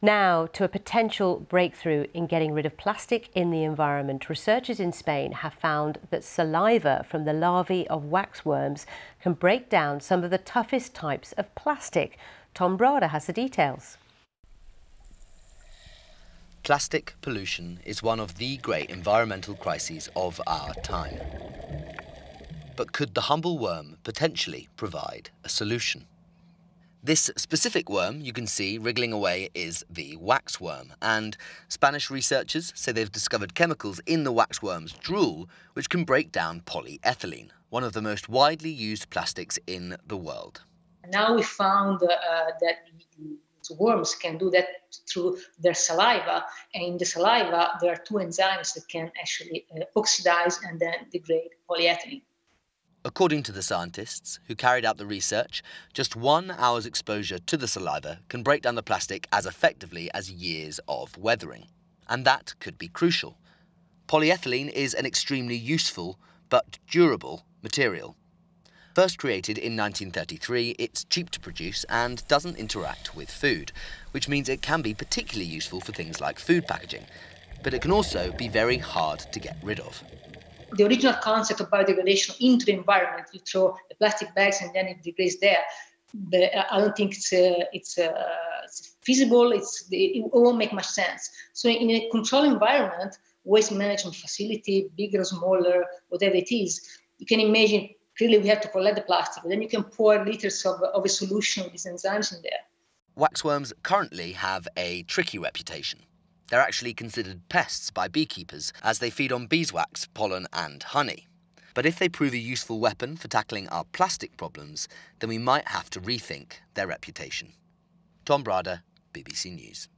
Now, to a potential breakthrough in getting rid of plastic in the environment. Researchers in Spain have found that saliva from the larvae of waxworms can break down some of the toughest types of plastic. Tom Brada has the details. Plastic pollution is one of the great environmental crises of our time. But could the humble worm potentially provide a solution? This specific worm you can see wriggling away is the waxworm, and Spanish researchers say they've discovered chemicals in the waxworm's drool which can break down polyethylene, one of the most widely used plastics in the world. Now we found uh, that worms can do that through their saliva, and in the saliva there are two enzymes that can actually uh, oxidize and then degrade polyethylene. According to the scientists who carried out the research, just one hour's exposure to the saliva can break down the plastic as effectively as years of weathering. And that could be crucial. Polyethylene is an extremely useful but durable material. First created in 1933, it's cheap to produce and doesn't interact with food, which means it can be particularly useful for things like food packaging. But it can also be very hard to get rid of the original concept of biodegradation into the environment. You throw the plastic bags and then it degrades there. But I don't think it's uh, it's, uh, it's, feasible. It's it won't make much sense. So in a controlled environment, waste management facility, bigger, smaller, whatever it is, you can imagine. Clearly, we have to collect the plastic. Then you can pour liters of, of a solution with these enzymes in there. Waxworms currently have a tricky reputation. They're actually considered pests by beekeepers as they feed on beeswax, pollen, and honey. But if they prove a useful weapon for tackling our plastic problems, then we might have to rethink their reputation. Tom Brada, BBC News.